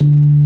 you